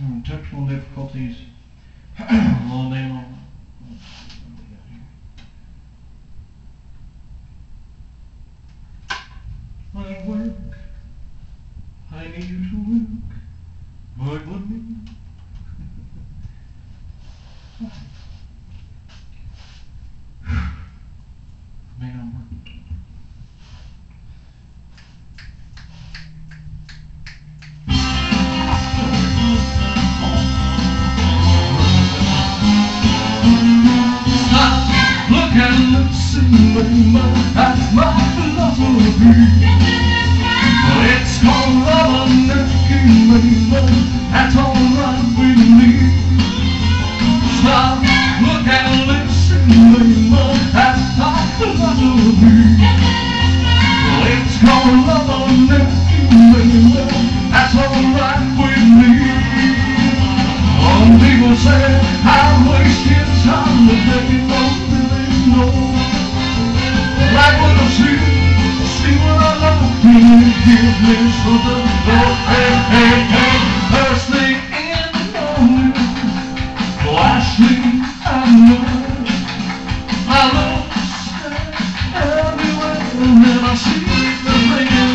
um, technical difficulties. Long day long. I work. I need you to work. Work with listen, that's my philosophy. It's called love and making that's alright with me. Stop, look and listen, mama, that's my philosophy. It's called love and making that's alright with me. Some people say I'm wasting time, but gives me something. Oh, hey, thing in the morning, last thing I know, I look everywhere, and then I see the baby,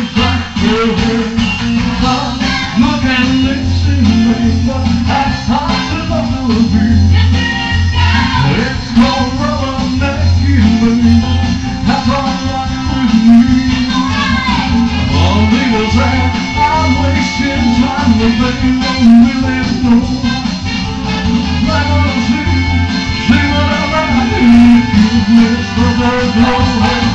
that's how philosophy. It's it gives me something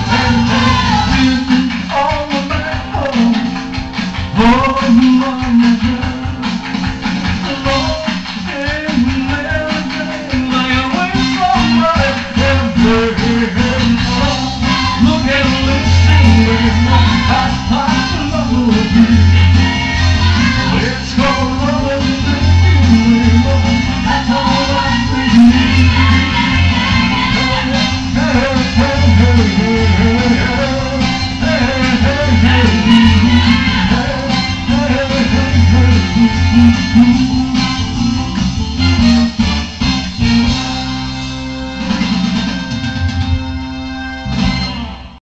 hey.